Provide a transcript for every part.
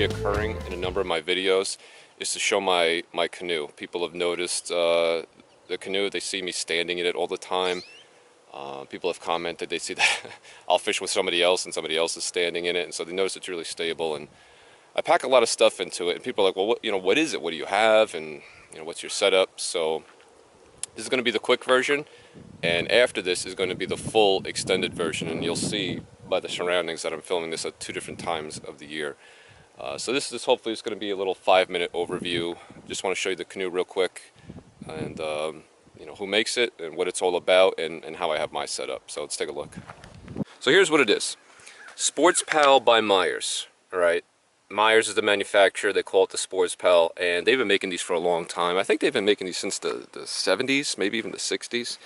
reoccurring in a number of my videos is to show my, my canoe. People have noticed uh, the canoe, they see me standing in it all the time. Uh, people have commented they see that I'll fish with somebody else and somebody else is standing in it and so they notice it's really stable and I pack a lot of stuff into it and people are like well what, you know what is it what do you have and you know what's your setup so this is going to be the quick version and after this is going to be the full extended version and you'll see by the surroundings that I'm filming this at two different times of the year. Uh, so this is hopefully it's going to be a little five minute overview. Just want to show you the canoe real quick and um, you know who makes it and what it's all about and, and how I have my setup. So let's take a look. So here's what it is. Sportspal by Meyers. All right. Meyers is the manufacturer. They call it the Sportspal, and they've been making these for a long time. I think they've been making these since the, the 70s, maybe even the 60s.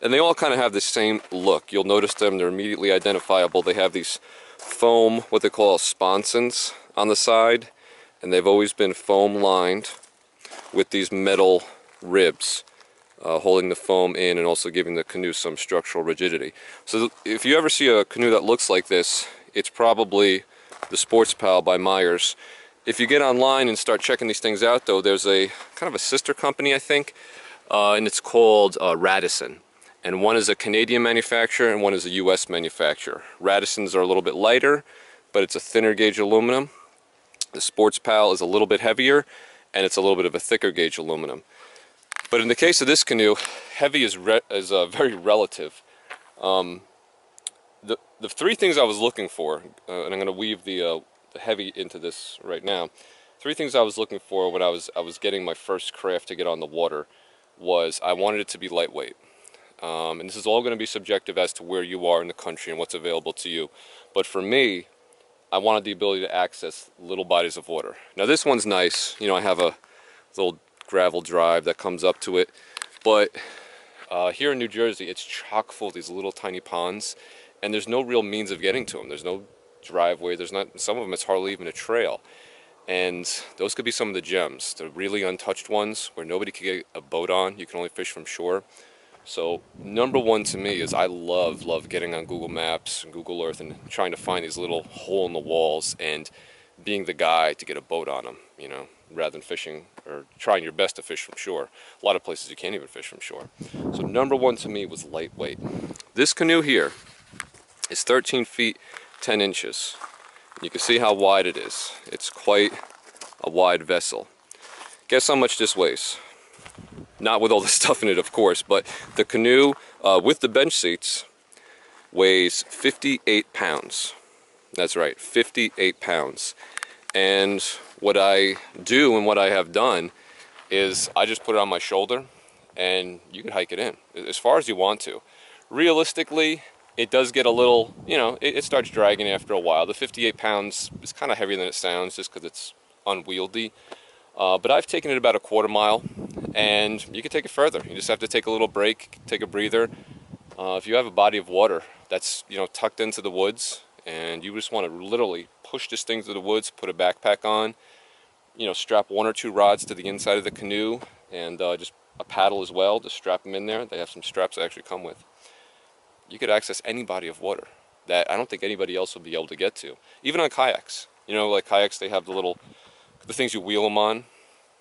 And they all kind of have the same look. You'll notice them, they're immediately identifiable. They have these foam, what they call sponsons on the side, and they've always been foam lined with these metal ribs uh, holding the foam in and also giving the canoe some structural rigidity. So if you ever see a canoe that looks like this, it's probably the Sportspal by Meyers. If you get online and start checking these things out though, there's a kind of a sister company I think, uh, and it's called uh, Radisson and one is a Canadian manufacturer and one is a US manufacturer. Radissons are a little bit lighter, but it's a thinner gauge aluminum. The Sportspal is a little bit heavier, and it's a little bit of a thicker gauge aluminum. But in the case of this canoe, heavy is, is uh, very relative. Um, the, the three things I was looking for, uh, and I'm going to weave the, uh, the heavy into this right now. Three things I was looking for when I was, I was getting my first craft to get on the water was I wanted it to be lightweight. Um, and this is all going to be subjective as to where you are in the country and what's available to you. But for me, I wanted the ability to access little bodies of water. Now this one's nice. You know, I have a little gravel drive that comes up to it. But uh, here in New Jersey, it's chock full of these little tiny ponds. And there's no real means of getting to them. There's no driveway. There's not, some of them it's hardly even a trail. And those could be some of the gems, the really untouched ones where nobody could get a boat on. You can only fish from shore. So number one to me is I love, love getting on Google Maps and Google Earth and trying to find these little hole in the walls and being the guy to get a boat on them, you know, rather than fishing or trying your best to fish from shore. A lot of places you can't even fish from shore. So number one to me was lightweight. This canoe here is 13 feet 10 inches. You can see how wide it is. It's quite a wide vessel. Guess how much this weighs? Not with all the stuff in it of course but the canoe uh, with the bench seats weighs 58 pounds. That's right 58 pounds. And what I do and what I have done is I just put it on my shoulder and you can hike it in as far as you want to. Realistically it does get a little you know it, it starts dragging after a while. The 58 pounds is kind of heavier than it sounds just because it's unwieldy uh, but I've taken it about a quarter mile and you can take it further. You just have to take a little break, take a breather. Uh, if you have a body of water that's you know tucked into the woods and you just want to literally push this thing through the woods, put a backpack on, you know, strap one or two rods to the inside of the canoe and uh, just a paddle as well, to strap them in there. They have some straps that actually come with. You could access any body of water that I don't think anybody else will be able to get to. Even on kayaks. You know, like kayaks, they have the little, the things you wheel them on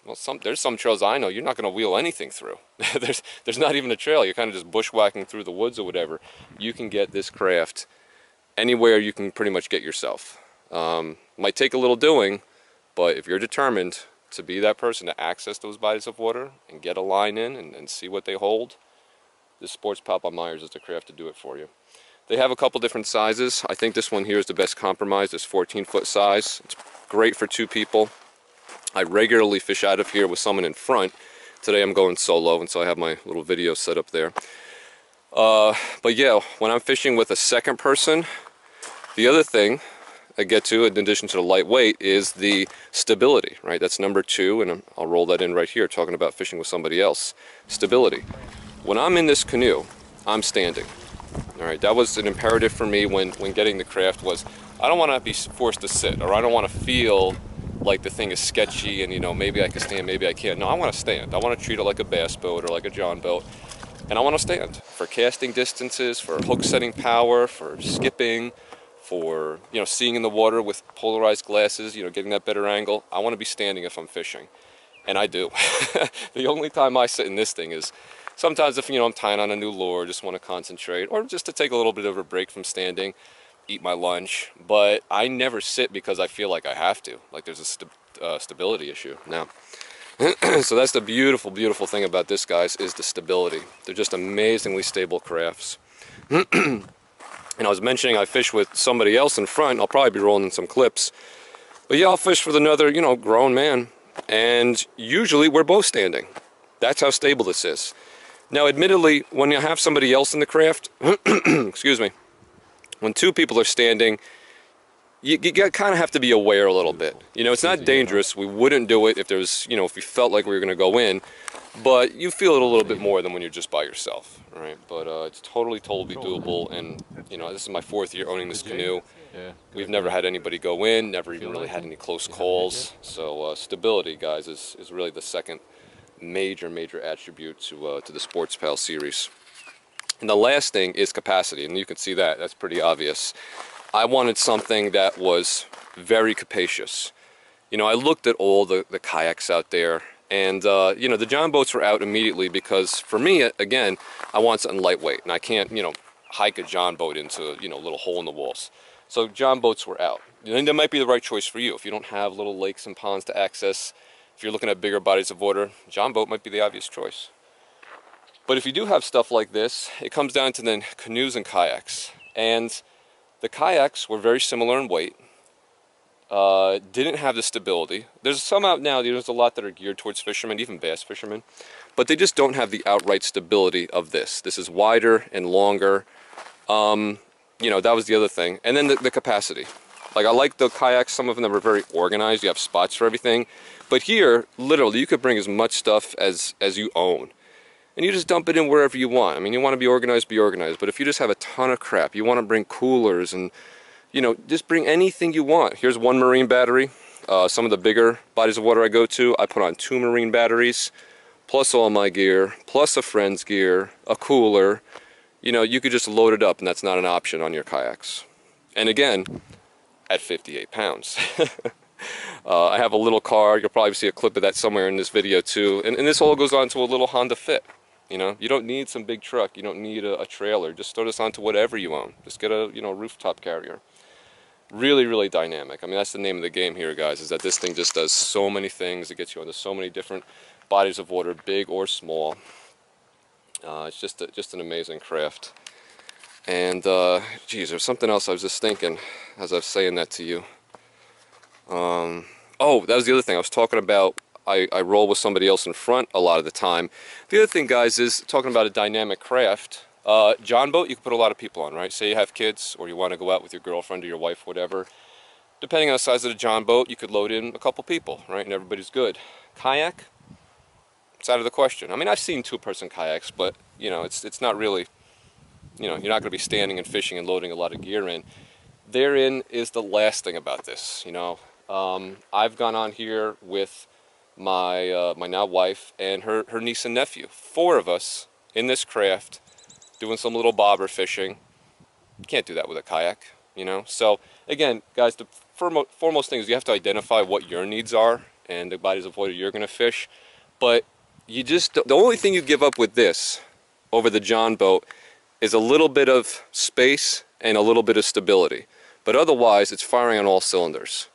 well, some there's some trails I know you're not going to wheel anything through. there's there's not even a trail. You're kind of just bushwhacking through the woods or whatever. You can get this craft anywhere you can pretty much get yourself. Um, might take a little doing, but if you're determined to be that person to access those bodies of water and get a line in and, and see what they hold, this Sportspal by Meyers is the craft to do it for you. They have a couple different sizes. I think this one here is the best compromise, this 14 foot size. It's great for two people. I regularly fish out of here with someone in front. Today I'm going solo, and so I have my little video set up there. Uh, but yeah, when I'm fishing with a second person, the other thing I get to, in addition to the lightweight, is the stability, right? That's number two, and I'll roll that in right here, talking about fishing with somebody else. Stability. When I'm in this canoe, I'm standing. All right, that was an imperative for me when, when getting the craft was, I don't want to be forced to sit, or I don't want to feel like the thing is sketchy and you know maybe I can stand, maybe I can't. No, I want to stand. I want to treat it like a bass boat or like a John boat, and I want to stand for casting distances, for hook setting power, for skipping, for you know seeing in the water with polarized glasses, you know, getting that better angle. I want to be standing if I'm fishing, and I do. the only time I sit in this thing is sometimes if you know I'm tying on a new lure, just want to concentrate, or just to take a little bit of a break from standing, eat my lunch. But I never sit because I feel like I have to. Like there's a st uh, stability issue now. so that's the beautiful, beautiful thing about this, guys, is the stability. They're just amazingly stable crafts. And I was mentioning I fish with somebody else in front. I'll probably be rolling in some clips. But yeah, I'll fish with another, you know, grown man. And usually we're both standing. That's how stable this is. Now, admittedly, when you have somebody else in the craft, excuse me, when two people are standing, you, you kind of have to be aware a little bit. You know, it's not dangerous. We wouldn't do it if there was, you know, if we felt like we were going to go in but you feel it a little bit more than when you're just by yourself, right? But uh, it's totally, totally doable. And you know, this is my fourth year owning this canoe. We've never had anybody go in, never even really had any close calls. So uh, stability, guys, is, is really the second major, major attribute to uh, to the Sportspal series. And the last thing is capacity, and you can see that. That's pretty obvious. I wanted something that was very capacious. You know, I looked at all the, the kayaks out there and, uh, you know, the John boats were out immediately because for me, again, I want something lightweight. And I can't, you know, hike a John boat into, you know, a little hole in the walls. So John boats were out. And that might be the right choice for you. If you don't have little lakes and ponds to access, if you're looking at bigger bodies of water, John boat might be the obvious choice. But if you do have stuff like this, it comes down to then canoes and kayaks. And the kayaks were very similar in weight uh, didn't have the stability. There's some out now, there's a lot that are geared towards fishermen, even bass fishermen, but they just don't have the outright stability of this. This is wider and longer. Um, you know, that was the other thing. And then the, the capacity. Like I like the kayaks, some of them are very organized, you have spots for everything. But here, literally, you could bring as much stuff as, as you own. And you just dump it in wherever you want. I mean, you want to be organized, be organized. But if you just have a ton of crap, you want to bring coolers and you know, just bring anything you want. Here's one marine battery. Uh, some of the bigger bodies of water I go to, I put on two marine batteries, plus all my gear, plus a friend's gear, a cooler. You know, you could just load it up and that's not an option on your kayaks. And again, at 58 pounds. uh, I have a little car, you'll probably see a clip of that somewhere in this video too. And, and this all goes on to a little Honda Fit. You know, you don't need some big truck, you don't need a, a trailer. Just throw this onto whatever you own. Just get a, you know, rooftop carrier. Really really dynamic. I mean that's the name of the game here guys is that this thing just does so many things. It gets you into so many different bodies of water big or small. Uh, it's just a, just an amazing craft. And uh, geez there's something else I was just thinking as I was saying that to you. Um, oh that was the other thing. I was talking about I, I roll with somebody else in front a lot of the time the other thing guys is talking about a dynamic craft uh, John boat, you can put a lot of people on, right? Say you have kids or you want to go out with your girlfriend or your wife, whatever. Depending on the size of the John boat, you could load in a couple people, right? And everybody's good. Kayak, it's out of the question. I mean, I've seen two-person kayaks, but, you know, it's, it's not really, you know, you're not going to be standing and fishing and loading a lot of gear in. Therein is the last thing about this, you know. Um, I've gone on here with my, uh, my now wife and her, her niece and nephew. Four of us in this craft doing some little bobber fishing. You can't do that with a kayak, you know? So again, guys, the foremost thing is you have to identify what your needs are and the bodies of water you're gonna fish. But you just, the only thing you give up with this over the John boat is a little bit of space and a little bit of stability. But otherwise, it's firing on all cylinders.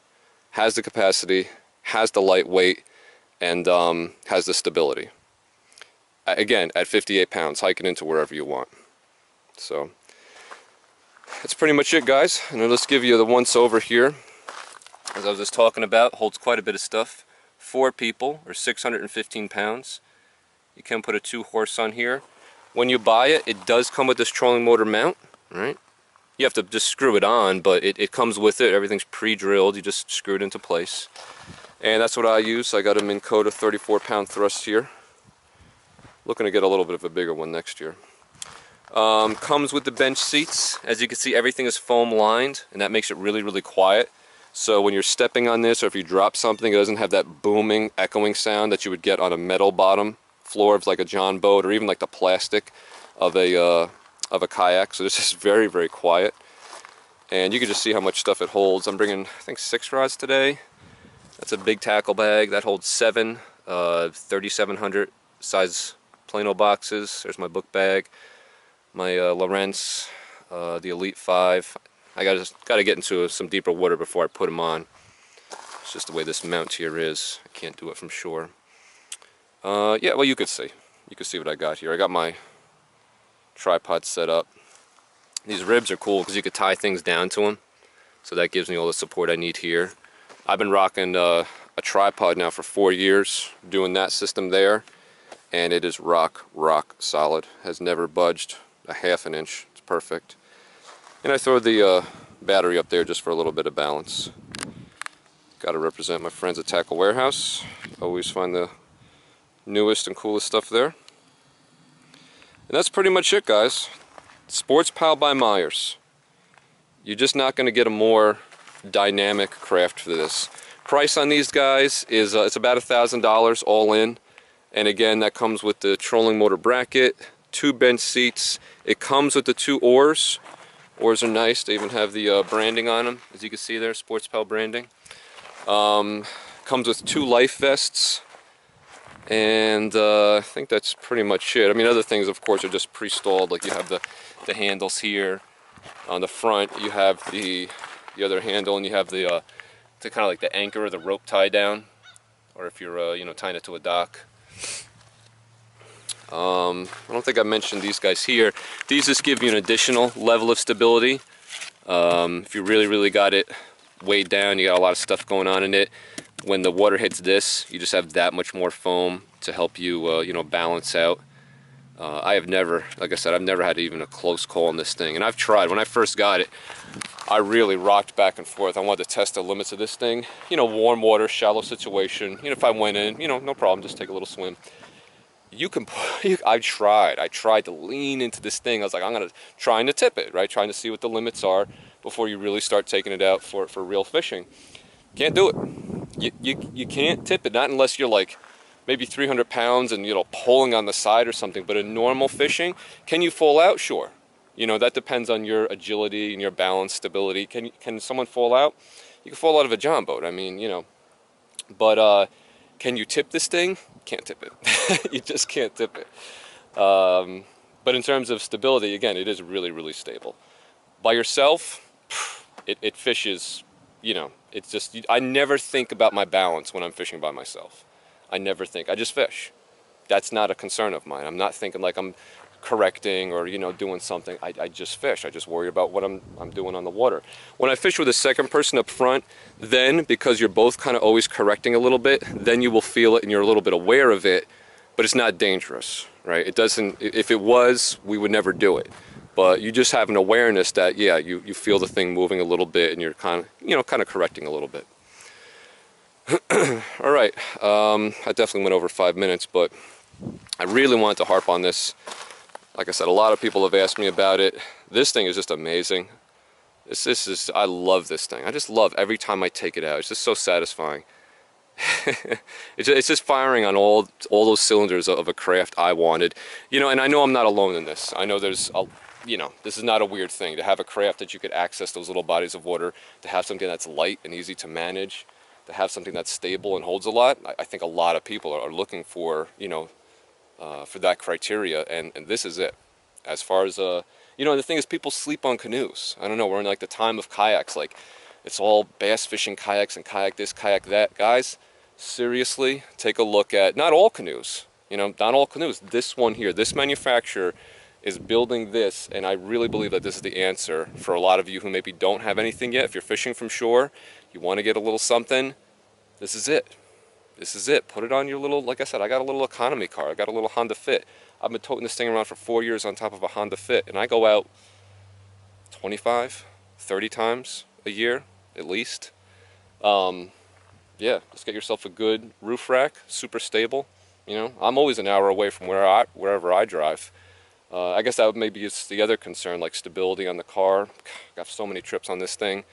Has the capacity, has the lightweight, and um, has the stability again, at 58 pounds, hiking into wherever you want. So, that's pretty much it, guys. And let's give you the once over here. As I was just talking about, holds quite a bit of stuff. Four people, or 615 pounds. You can put a two horse on here. When you buy it, it does come with this trolling motor mount, right? You have to just screw it on, but it, it comes with it. Everything's pre-drilled. You just screw it into place. And that's what I use. I got a Minn Kota 34 pound thrust here. Looking to get a little bit of a bigger one next year. Um, comes with the bench seats. As you can see, everything is foam lined, and that makes it really, really quiet. So when you're stepping on this, or if you drop something, it doesn't have that booming, echoing sound that you would get on a metal bottom floor of like a John boat, or even like the plastic of a uh, of a kayak. So this is very, very quiet. And you can just see how much stuff it holds. I'm bringing, I think, six rods today. That's a big tackle bag. That holds seven uh, 3700 size Plano boxes. There's my book bag. My uh, Lowrance, uh, the Elite 5. I gotta, gotta get into some deeper water before I put them on. It's just the way this mount here is. I can't do it from shore. Uh, yeah, well you could see. You can see what I got here. I got my tripod set up. These ribs are cool because you could tie things down to them. So that gives me all the support I need here. I've been rocking uh, a tripod now for four years, doing that system there. And it is rock, rock solid. Has never budged a half an inch. It's perfect. And I throw the uh, battery up there just for a little bit of balance. Got to represent my friends at Tackle Warehouse. Always find the newest and coolest stuff there. And that's pretty much it, guys. Sportspal by Meyers. You're just not going to get a more dynamic craft for this. Price on these guys is uh, it's about a thousand dollars all in, and again that comes with the trolling motor bracket, two bench seats. It comes with the two oars. Oars are nice. They even have the uh, branding on them, as you can see there, Sportspal branding. Um, comes with two life vests and uh, I think that's pretty much it. I mean, other things, of course, are just pre-stalled. Like you have the, the handles here on the front. You have the the other handle, and you have the uh, to kind of like the anchor or the rope tie down, or if you're uh, you know tying it to a dock. Um, I don't think I mentioned these guys here. These just give you an additional level of stability. Um, if you really, really got it weighed down, you got a lot of stuff going on in it when the water hits this, you just have that much more foam to help you, uh, you know, balance out. Uh, I have never, like I said, I've never had even a close call on this thing. And I've tried. When I first got it, I really rocked back and forth. I wanted to test the limits of this thing. You know, warm water, shallow situation. You know, if I went in, you know, no problem, just take a little swim. You can, you, I tried. I tried to lean into this thing. I was like, I'm going to, trying to tip it, right? Trying to see what the limits are before you really start taking it out for, for real fishing. Can't do it you, you, you can't tip it, not unless you're like maybe 300 pounds and you know pulling on the side or something. But in normal fishing, can you fall out? Sure. You know that depends on your agility and your balance, stability. Can can someone fall out? You can fall out of a john boat. I mean, you know, but uh, can you tip this thing? Can't tip it. you just can't tip it. Um, but in terms of stability, again, it is really really stable. By yourself, it, it fishes you know, it's just, I never think about my balance when I'm fishing by myself. I never think. I just fish. That's not a concern of mine. I'm not thinking like I'm correcting or, you know, doing something. I, I just fish. I just worry about what I'm, I'm doing on the water. When I fish with a second person up front, then because you're both kind of always correcting a little bit, then you will feel it and you're a little bit aware of it, but it's not dangerous, right? It doesn't, if it was, we would never do it but you just have an awareness that yeah you, you feel the thing moving a little bit and you're kind of you know kind of correcting a little bit all right um, I definitely went over five minutes but I really wanted to harp on this. Like I said a lot of people have asked me about it. This thing is just amazing. This, this is I love this thing. I just love every time I take it out. It's just so satisfying. It's, just, firing on all all those cylinders of a craft I wanted. You know and I know I'm not alone in this. I know there's a, you know, this is not a weird thing to have a craft that you could access those little bodies of water, to have something that's light and easy to manage, to have something that's stable and holds a lot. I, I think a lot of people are, looking for, you know, uh, for that criteria, and, and this is it. As far as, uh, you know, the thing is people sleep on canoes. I don't know, we're in like the time of kayaks, like it's all bass fishing kayaks and kayak this, kayak that. Guys, seriously, take a look at, not all canoes, you know, not all canoes. This one here, this manufacturer is building this, and I really believe that this is the answer for a lot of you who maybe don't have anything yet. If you're fishing from shore, you want to get a little something, this is it. This is it. Put it on your little, like I said, I got a little economy car. I got a little Honda Fit. I've been toting this thing around for four years on top of a Honda Fit, and I go out 25, 30 times a year, at least. Um, yeah, just get yourself a good roof rack, super stable. You know, I'm always an hour away from where I, wherever I drive. Uh, I guess that would maybe is the other concern, like stability on the car. I've got so many trips on this thing.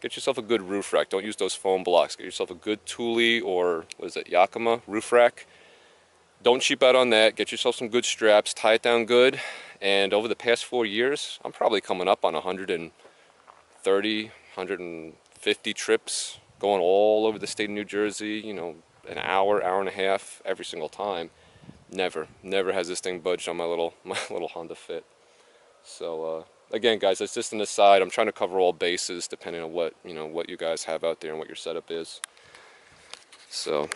Get yourself a good roof rack. Don't use those foam blocks. Get yourself a good Thule or what is it, Yakima roof rack. Don't cheap out on that. Get yourself some good straps. Tie it down good. And over the past four years, I'm probably coming up on 130 130, 150 trips going all over the state of New Jersey, you know, an hour, hour and a half every single time. Never, never has this thing budged on my little, my little Honda Fit. So, uh, again, guys, that's just an aside. I'm trying to cover all bases depending on what, you know, what you guys have out there and what your setup is. So,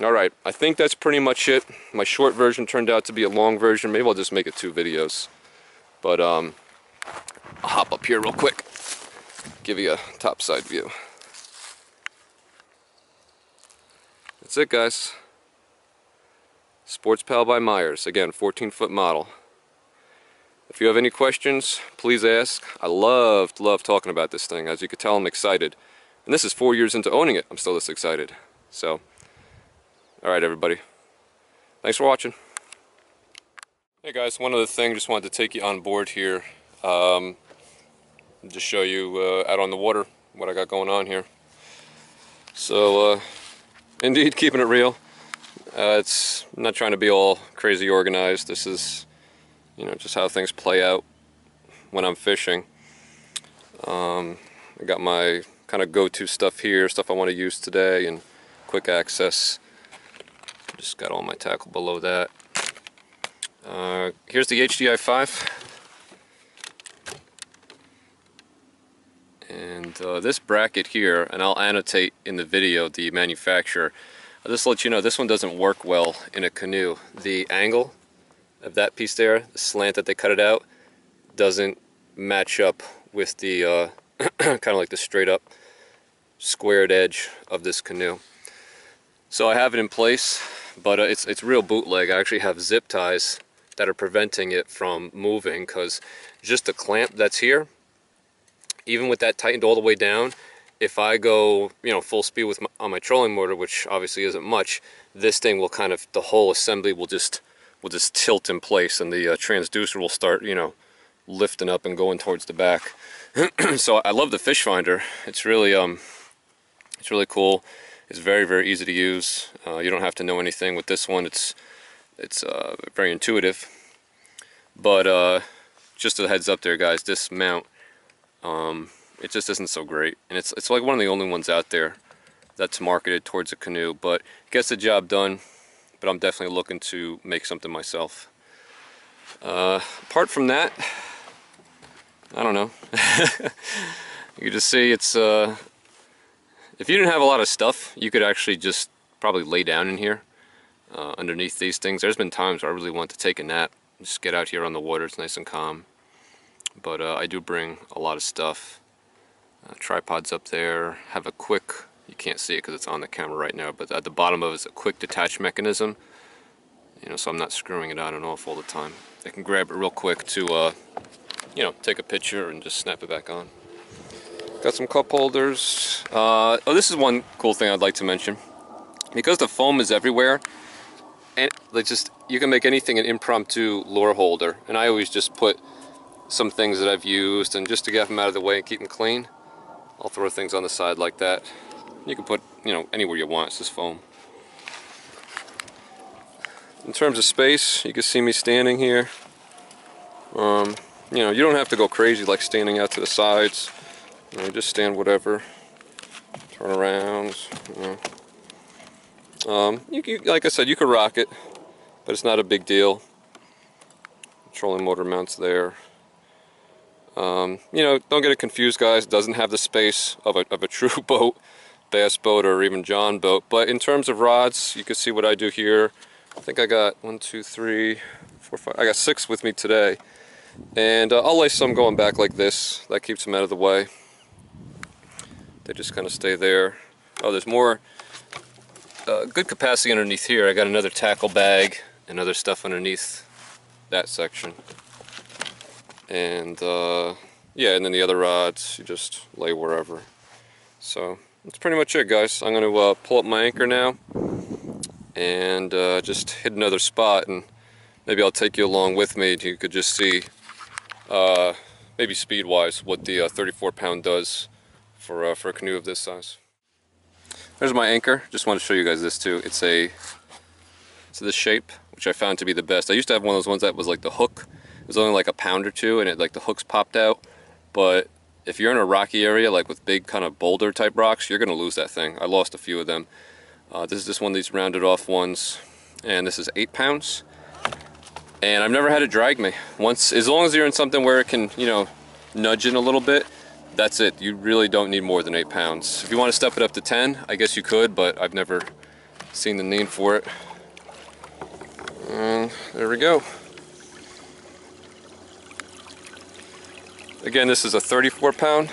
all right, I think that's pretty much it. My short version turned out to be a long version. Maybe I'll just make it two videos. But um, I'll hop up here real quick, give you a topside view. That's it, guys. Sportspal by Meyers. Again, 14 foot model. If you have any questions, please ask. I love, love talking about this thing. As you can tell, I'm excited. And this is four years into owning it. I'm still this excited. So, all right, everybody. Thanks for watching. Hey guys, one other thing, just wanted to take you on board here. Um, just show you uh, out on the water what I got going on here. So, uh, indeed, keeping it real. Uh, it's I'm not trying to be all crazy organized. This is, you know, just how things play out when I'm fishing. Um, I got my kind of go-to stuff here, stuff I want to use today, and quick access just got all my tackle below that. Uh, here's the HDI 5. And uh, this bracket here, and I'll annotate in the video the manufacturer. I'll just let you know, this one doesn't work well in a canoe. The angle of that piece there, the slant that they cut it out, doesn't match up with the uh, kind of like the straight up squared edge of this canoe. So I have it in place but uh, it's, it's real bootleg. I actually have zip ties that are preventing it from moving because just the clamp that's here, even with that tightened all the way down, if I go, you know, full speed with my, on my trolling motor, which obviously isn't much, this thing will kind of, the whole assembly will just, will just tilt in place and the uh, transducer will start, you know, lifting up and going towards the back. so I love the fish finder. It's really, um, it's really cool. It's very, very easy to use. Uh, you don't have to know anything with this one. It's it's uh, very intuitive. But uh, just a heads up there, guys. This mount, um, it just isn't so great, and it's it's like one of the only ones out there that's marketed towards a canoe. But gets the job done. But I'm definitely looking to make something myself. Uh, apart from that, I don't know. you just see it's uh, if you didn't have a lot of stuff, you could actually just probably lay down in here uh, underneath these things. There's been times where I really want to take a nap, just get out here on the water, it's nice and calm. But uh, I do bring a lot of stuff. Uh, tripods up there, have a quick, you can't see it because it's on the camera right now, but at the bottom of it is a quick detach mechanism. You know, so I'm not screwing it on and off all the time. I can grab it real quick to, uh, you know, take a picture and just snap it back on. Got some cup holders. Uh, oh, this is one cool thing I'd like to mention. Because the foam is everywhere, and like just you can make anything an impromptu lure holder. And I always just put some things that I've used, and just to get them out of the way and keep them clean, I'll throw things on the side like that. You can put, you know, anywhere you want. It's just foam. In terms of space, you can see me standing here. Um, you know, you don't have to go crazy like standing out to the sides. You know, just stand whatever, turn around. You know. um, you, you, like I said, you could rock it, but it's not a big deal. Trolling motor mounts there. Um, you know, don't get it confused, guys. It doesn't have the space of a, of a true boat, bass boat, or even John boat. But in terms of rods, you can see what I do here. I think I got one, two, three, four, five. I got six with me today. And uh, I'll lay some going back like this. That keeps them out of the way. They just kind of stay there. Oh, there's more uh, good capacity underneath here. I got another tackle bag and other stuff underneath that section. And uh, yeah, and then the other rods, you just lay wherever. So that's pretty much it, guys. I'm going to uh, pull up my anchor now and uh, just hit another spot and maybe I'll take you along with me. You could just see, uh, maybe speed-wise, what the uh, 34 pound does for, uh, for a canoe of this size. There's my anchor. Just want to show you guys this too. It's a it's this shape, which I found to be the best. I used to have one of those ones that was like the hook. It was only like a pound or two, and it like the hooks popped out, but if you're in a rocky area, like with big kind of boulder type rocks, you're going to lose that thing. I lost a few of them. Uh, this is just one of these rounded off ones, and this is eight pounds. And I've never had it drag me. Once, as long as you're in something where it can, you know, nudge in a little bit, that's it. You really don't need more than eight pounds. If you want to step it up to 10, I guess you could, but I've never seen the need for it. And there we go. Again, this is a 34 pound.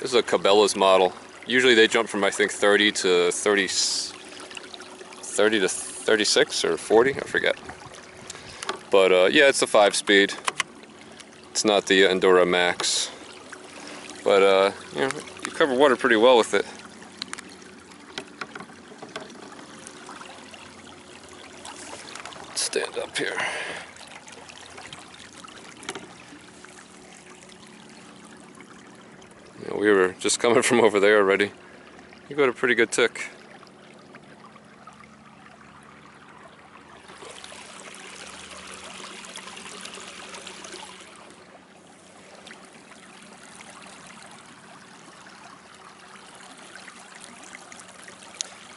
This is a Cabela's model. Usually they jump from I think 30 to 30, 30 to 36 or 40, I forget. But uh, yeah, it's a five speed. It's not the Endura Max. But uh, you know, you cover water pretty well with it. Stand up here. We were just coming from over there already. You got a pretty good tick.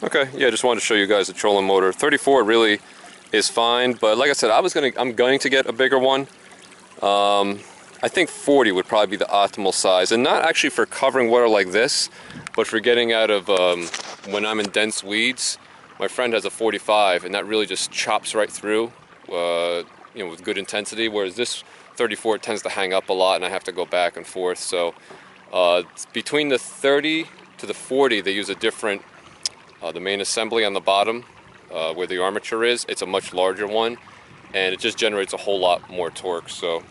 Okay, yeah, I just wanted to show you guys the trolling motor. 34 really is fine, but like I said, I was gonna, I'm going to get a bigger one. Um, I think 40 would probably be the optimal size, and not actually for covering water like this, but for getting out of um, when I'm in dense weeds. My friend has a 45, and that really just chops right through, uh, you know, with good intensity. Whereas this 34 tends to hang up a lot, and I have to go back and forth. So uh, between the 30 to the 40, they use a different uh, the main assembly on the bottom, uh, where the armature is, it's a much larger one, and it just generates a whole lot more torque. So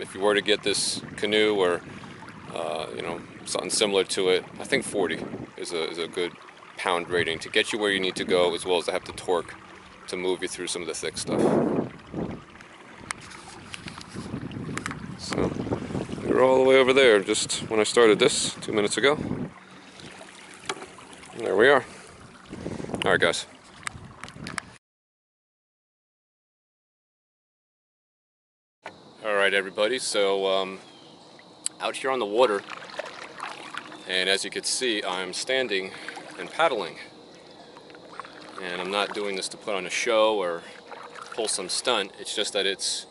if you were to get this canoe or uh, you know something similar to it, I think 40 is a, is a good pound rating to get you where you need to go, as well as to have the torque to move you through some of the thick stuff. So we are all the way over there just when I started this two minutes ago. There we are. All right, guys. Right, everybody. So um, out here on the water, and as you can see, I'm standing and paddling. And I'm not doing this to put on a show or pull some stunt. It's just that it's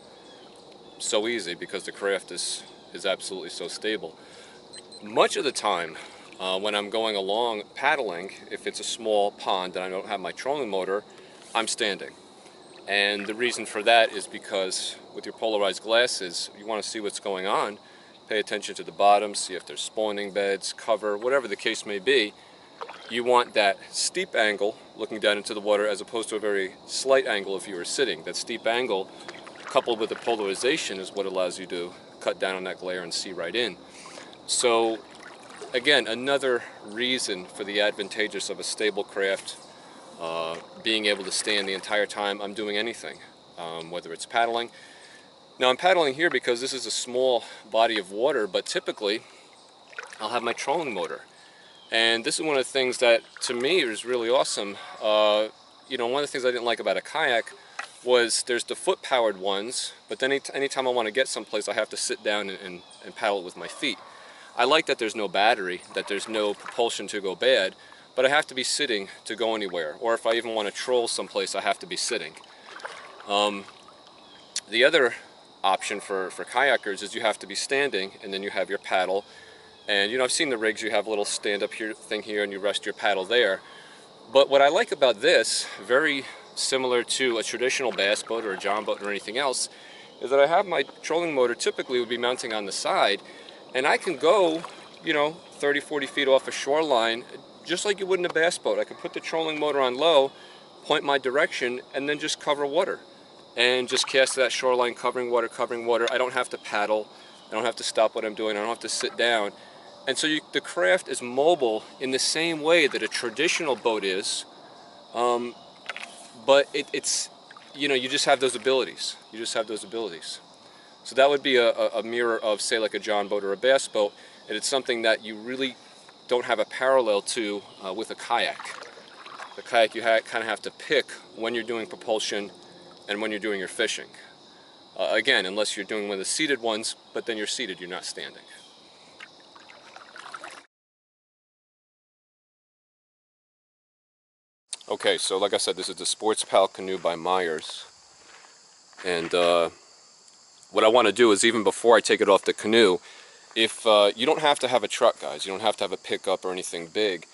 so easy because the craft is, is absolutely so stable. Much of the time, uh, when I'm going along paddling, if it's a small pond and I don't have my trolling motor, I'm standing. And the reason for that is because with your polarized glasses, you want to see what's going on. Pay attention to the bottom, see if there's spawning beds, cover, whatever the case may be. You want that steep angle looking down into the water as opposed to a very slight angle if you were sitting. That steep angle coupled with the polarization is what allows you to cut down on that glare and see right in. So again, another reason for the advantageous of a stable craft uh, being able to stand the entire time I'm doing anything, um, whether it's paddling. Now I'm paddling here because this is a small body of water, but typically I'll have my trolling motor. And this is one of the things that to me is really awesome. Uh, you know, one of the things I didn't like about a kayak was there's the foot powered ones, but then any anytime I want to get someplace I have to sit down and, and, and paddle with my feet. I like that there's no battery, that there's no propulsion to go bad, but I have to be sitting to go anywhere. Or if I even want to troll someplace, I have to be sitting. Um, the other option for, for kayakers is you have to be standing and then you have your paddle. And you know, I've seen the rigs, you have a little stand up here thing here and you rest your paddle there. But what I like about this, very similar to a traditional bass boat or a john boat or anything else, is that I have my trolling motor typically would be mounting on the side and I can go, you know, 30, 40 feet off a shoreline, just like you would in a bass boat. I can put the trolling motor on low, point my direction, and then just cover water. And just cast that shoreline, covering water, covering water. I don't have to paddle. I don't have to stop what I'm doing. I don't have to sit down. And so you, the craft is mobile in the same way that a traditional boat is. Um, but it, it's, you know, you just have those abilities. You just have those abilities. So that would be a, a mirror of, say, like a John boat or a bass boat, and it's something that you really don't have a parallel to uh, with a kayak. The kayak you kind of have to pick when you're doing propulsion and when you're doing your fishing. Uh, again, unless you're doing one of the seated ones, but then you're seated, you're not standing. Okay, so like I said, this is the Sportspal canoe by Meyers. And uh, what I want to do is even before I take it off the canoe, if uh, you don't have to have a truck, guys, you don't have to have a pickup or anything big.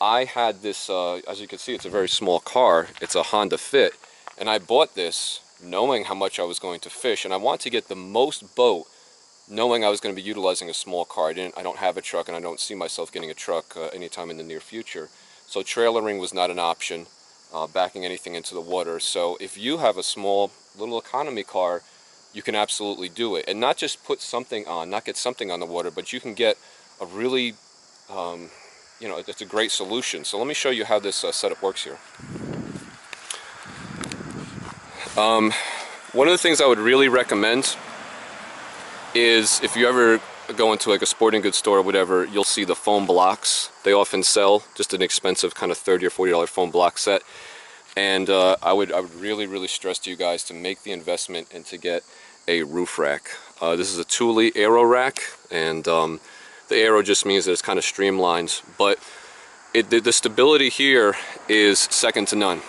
I had this, uh, as you can see, it's a very small car. It's a Honda Fit. And I bought this knowing how much I was going to fish. And I want to get the most boat knowing I was going to be utilizing a small car. I, didn't, I don't have a truck and I don't see myself getting a truck uh, anytime in the near future. So trailering was not an option, uh, backing anything into the water. So if you have a small little economy car, you can absolutely do it. And not just put something on, not get something on the water, but you can get a really, um, you know, it's a great solution. So let me show you how this uh, setup works here. Um, one of the things I would really recommend is if you ever go into like a sporting goods store or whatever, you'll see the foam blocks. They often sell just an expensive kind of 30 or 40 dollar foam block set. And uh, I would I would really really stress to you guys to make the investment and to get a roof rack. Uh, this is a Thule Aero rack, and um, the Aero just means that it's kind of streamlined, but it, the, the, stability here is second to none.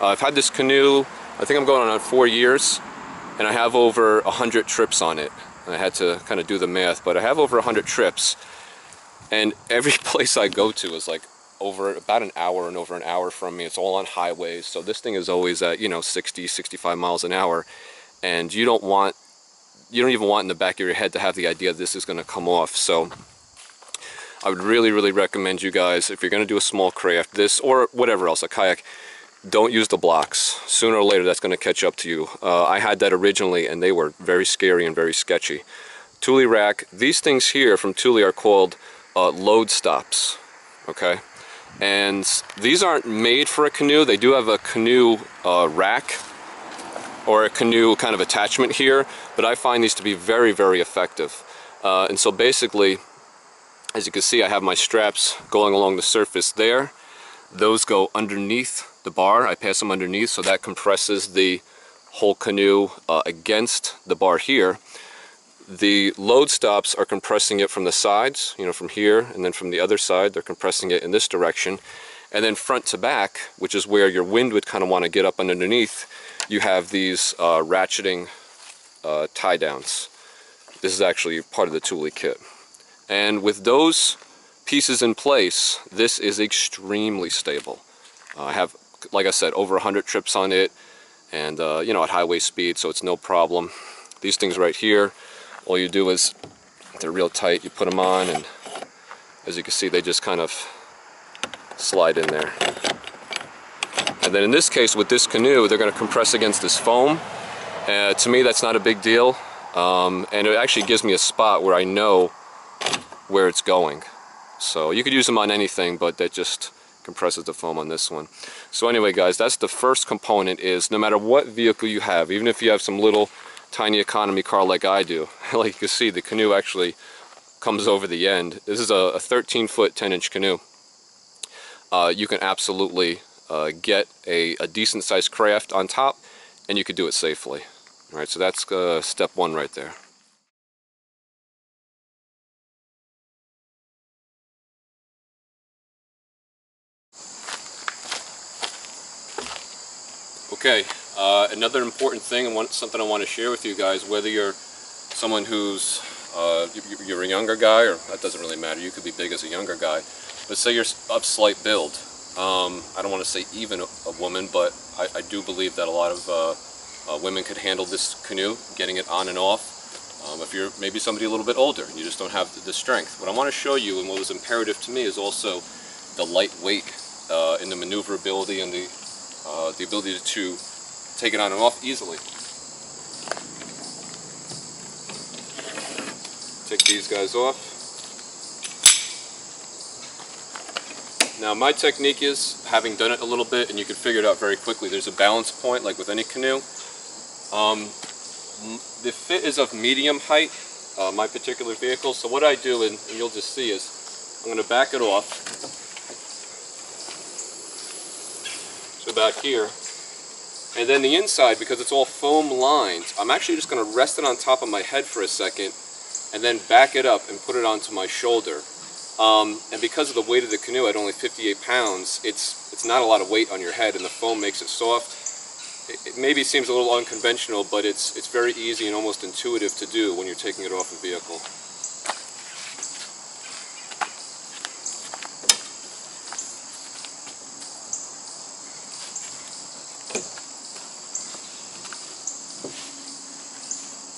Uh, I've had this canoe, I think I'm going on four years, and I have over a hundred trips on it. I had to kind of do the math, but I have over 100 trips. And every place I go to is like over about an hour and over an hour from me. It's all on highways. So this thing is always at, you know, 60, 65 miles an hour. And you don't want, you don't even want in the back of your head to have the idea this is going to come off. So I would really, really recommend you guys, if you're going to do a small craft, this or whatever else, a kayak, don't use the blocks. Sooner or later, that's going to catch up to you. Uh, I had that originally, and they were very scary and very sketchy. Thule rack. These things here from Thule are called uh, load stops. Okay, and these aren't made for a canoe. They do have a canoe uh, rack or a canoe kind of attachment here, but I find these to be very, very effective. Uh, and so basically, as you can see, I have my straps going along the surface there. Those go underneath the bar. I pass them underneath so that compresses the whole canoe uh, against the bar here. The load stops are compressing it from the sides, you know, from here and then from the other side, they're compressing it in this direction. And then front to back, which is where your wind would kind of want to get up underneath, you have these uh, ratcheting uh, tie downs. This is actually part of the Thule kit. And with those pieces in place, this is extremely stable. Uh, I have like I said, over 100 trips on it and, uh, you know, at highway speed, so it's no problem. These things right here, all you do is, they're real tight, you put them on, and as you can see, they just kind of slide in there. And then in this case, with this canoe, they're going to compress against this foam. Uh, to me, that's not a big deal. Um, and it actually gives me a spot where I know where it's going. So you could use them on anything, but that just compresses the foam on this one. So anyway guys, that's the first component is no matter what vehicle you have, even if you have some little tiny economy car like I do, like you can see the canoe actually comes over the end. This is a, 13 foot 10 inch canoe. Uh, you can absolutely uh, get a, a, decent sized craft on top and you could do it safely. All right, so that's uh, step one right there. Okay, uh, another important thing and something I want to share with you guys, whether you're someone who's uh, you're a younger guy, or that doesn't really matter, you could be big as a younger guy, but say you're of slight build. Um, I don't want to say even a, a woman, but I, I, do believe that a lot of uh, uh, women could handle this canoe, getting it on and off. Um, if you're maybe somebody a little bit older and you just don't have the, the, strength. What I want to show you and what was imperative to me is also the lightweight uh, and the maneuverability and the uh, the ability to take it on and off easily. Take these guys off. Now my technique is, having done it a little bit, and you can figure it out very quickly, there's a balance point like with any canoe. Um, the fit is of medium height, uh, my particular vehicle, so what I do, and, and you'll just see, is I'm going to back it off. Back here, And then the inside, because it's all foam lined, I'm actually just going to rest it on top of my head for a second and then back it up and put it onto my shoulder. Um, and because of the weight of the canoe at only 58 pounds, it's, it's not a lot of weight on your head and the foam makes it soft. It, it maybe seems a little unconventional, but it's, it's very easy and almost intuitive to do when you're taking it off a vehicle.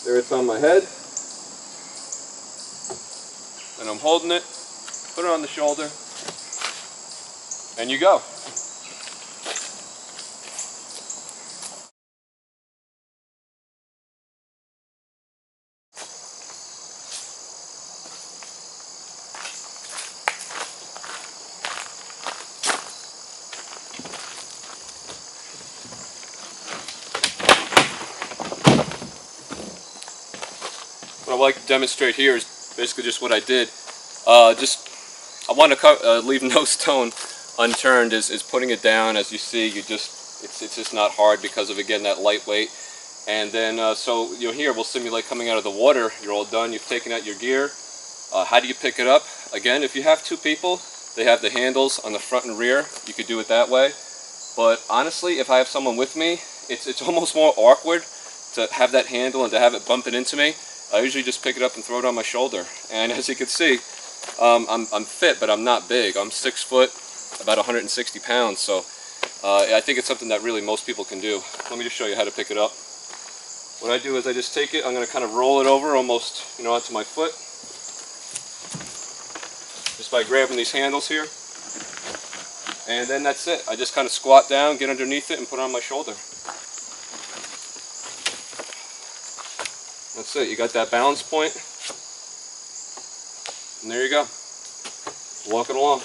There it's on my head. And I'm holding it, put it on the shoulder, and you go. Demonstrate here is basically just what I did. Uh, just, I want to uh, leave no stone unturned is, is putting it down. As you see, you just, it's, it's just not hard because of, again, that lightweight. And then, uh, so, you know, here we'll simulate coming out of the water. You're all done. You've taken out your gear. Uh, how do you pick it up? Again, if you have two people, they have the handles on the front and rear. You could do it that way. But honestly, if I have someone with me, it's, it's almost more awkward to have that handle and to have it bumping into me. I usually just pick it up and throw it on my shoulder. And as you can see, um, I'm, I'm fit, but I'm not big. I'm six foot, about 160 pounds. So uh, I think it's something that really most people can do. Let me just show you how to pick it up. What I do is I just take it, I'm going to kind of roll it over almost, you know, onto my foot. Just by grabbing these handles here. And then that's it. I just kind of squat down, get underneath it, and put it on my shoulder. That's it. You got that balance. And there you go. Walking along.